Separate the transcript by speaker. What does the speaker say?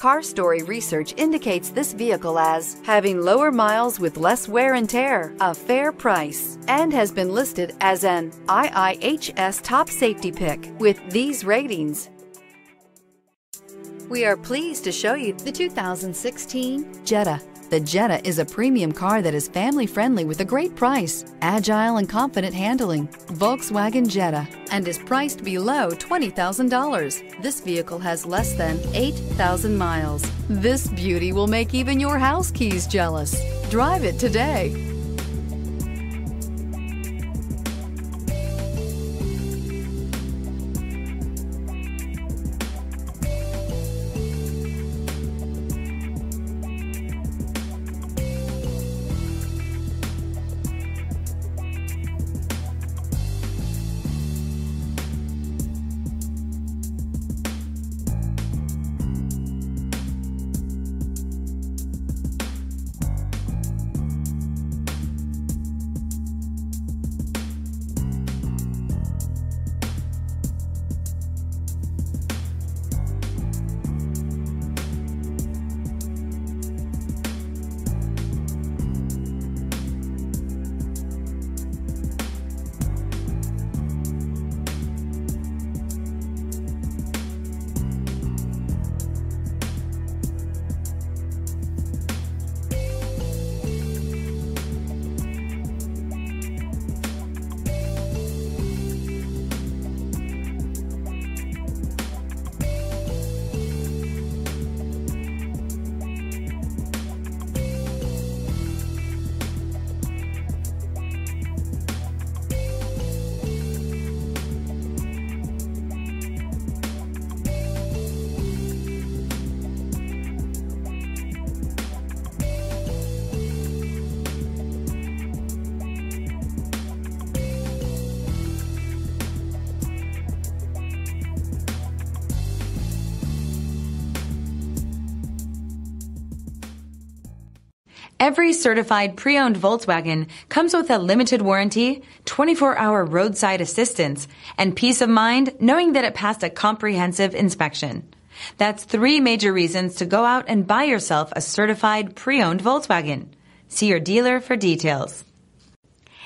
Speaker 1: CarStory research indicates this vehicle as having lower miles with less wear and tear, a fair price, and has been listed as an IIHS top safety pick with these ratings. We are pleased to show you the 2016 Jetta. The Jetta is a premium car that is family friendly with a great price, agile and confident handling. Volkswagen Jetta and is priced below $20,000. This vehicle has less than 8,000 miles. This beauty will make even your house keys jealous. Drive it today.
Speaker 2: Every certified pre-owned Volkswagen comes with a limited warranty, 24-hour roadside assistance, and peace of mind knowing that it passed a comprehensive inspection. That's three major reasons to go out and buy yourself a certified pre-owned Volkswagen. See your dealer for details.